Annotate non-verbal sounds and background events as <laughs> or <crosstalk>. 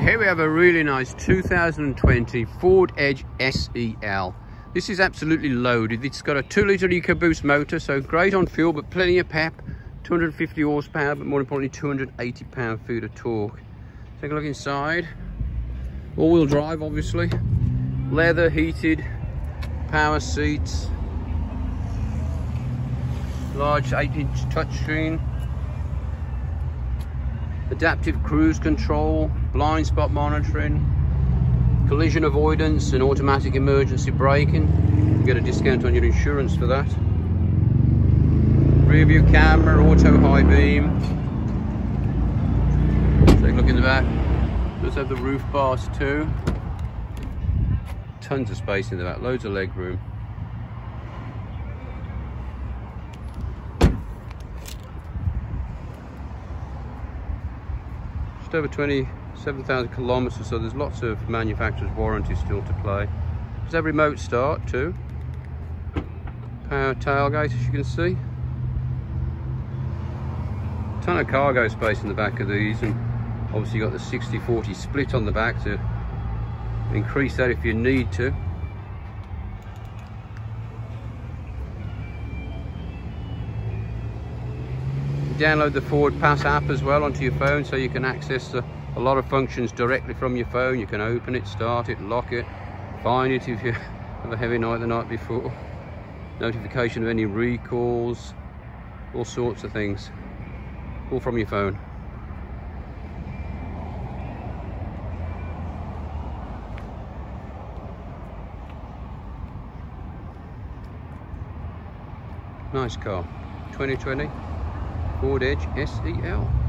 here we have a really nice 2020 Ford Edge SEL. This is absolutely loaded. It's got a 2 litre EcoBoost motor, so great on fuel, but plenty of pep. 250 horsepower, but more importantly, 280 pound feet of torque. Take a look inside. All-wheel drive, obviously. Leather, heated, power seats. Large 8-inch touchscreen adaptive cruise control, blind spot monitoring, collision avoidance and automatic emergency braking. You get a discount on your insurance for that. Rear view camera, auto high beam. Take a look in the back. Does have the roof bars too. Tons of space in the back, loads of leg room. Just over 27,000 kilometers so there's lots of manufacturer's warranty still to play. There's a remote start too? Power tailgate as you can see. Ton of cargo space in the back of these and obviously you got the 60-40 split on the back to increase that if you need to download the FordPass app as well onto your phone so you can access a, a lot of functions directly from your phone. You can open it, start it, lock it, find it if you <laughs> have a heavy night the night before. Notification of any recalls, all sorts of things, all from your phone. Nice car, 2020. Ford Edge SEL.